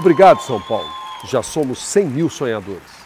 Obrigado, São Paulo. Já somos 100 mil sonhadores.